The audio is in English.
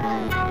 Bye.